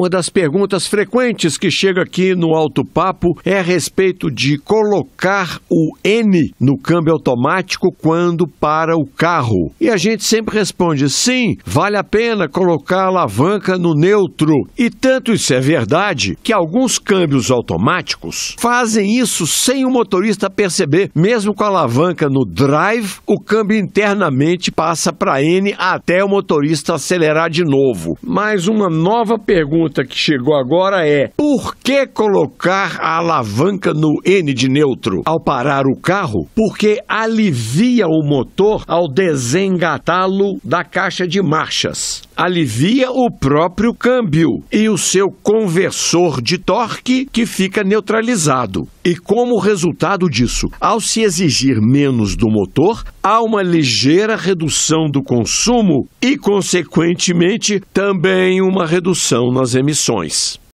Uma das perguntas frequentes que chega aqui no Alto Papo é a respeito de colocar o N no câmbio automático quando para o carro. E a gente sempre responde: sim, vale a pena colocar a alavanca no neutro. E tanto isso é verdade que alguns câmbios automáticos fazem isso sem o motorista perceber. Mesmo com a alavanca no drive, o câmbio internamente passa para N até o motorista acelerar de novo. Mais uma nova pergunta que chegou agora é: por que colocar a alavanca no N de neutro ao parar o carro? Porque alivia o motor ao desengatá-lo da caixa de marchas. Alivia o próprio câmbio e o seu conversor de torque que fica neutralizado. E como resultado disso, ao se exigir menos do motor, há uma ligeira redução do consumo e, consequentemente, também uma redução nas emissões.